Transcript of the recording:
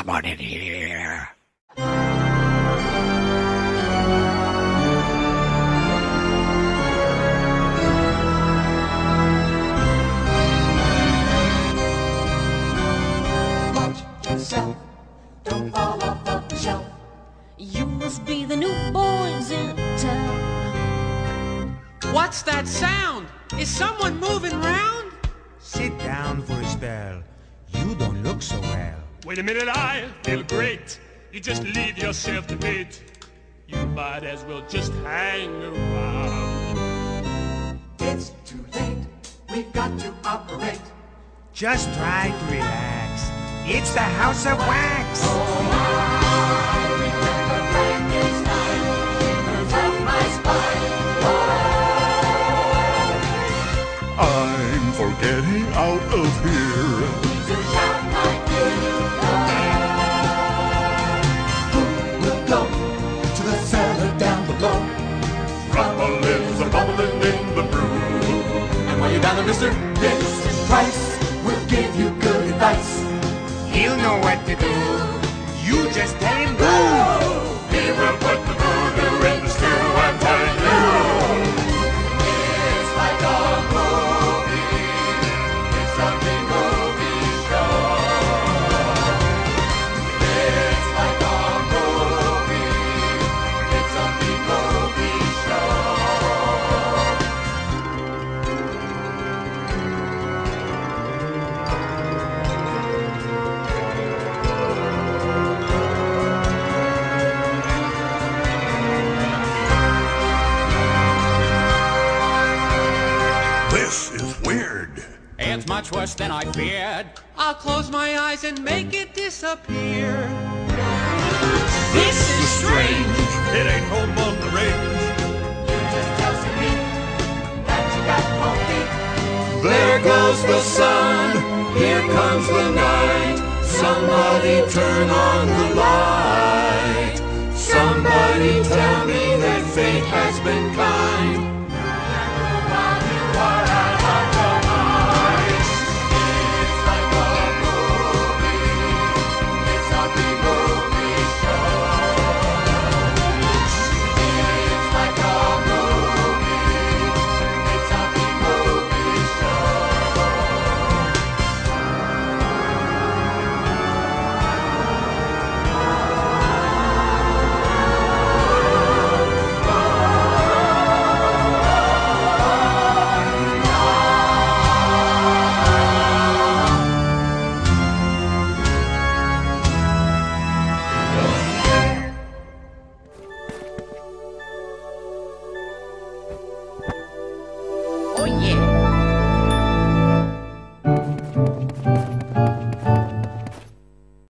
Come on in here. Watch yourself, don't fall off of the shelf. You must be the new boys in town. What's that sound? Is someone moving round? Sit down for a spell. You don't look so well. Wait a minute, I feel great. You just leave yourself to fate. You might as well just hang around. It's too late, we've got to operate. Just try to relax. It's the House of Wax. I'm for getting out of here. Mr. Price will give you good advice. He'll know what to do. You just tell him go. He will weird. It's much worse than I feared. I'll close my eyes and make it disappear. This is strange. It ain't home on the range. You just tells me that you got home feet. There goes the sun, here comes the night. Somebody turn on the light. Somebody tell me that fate has been kind.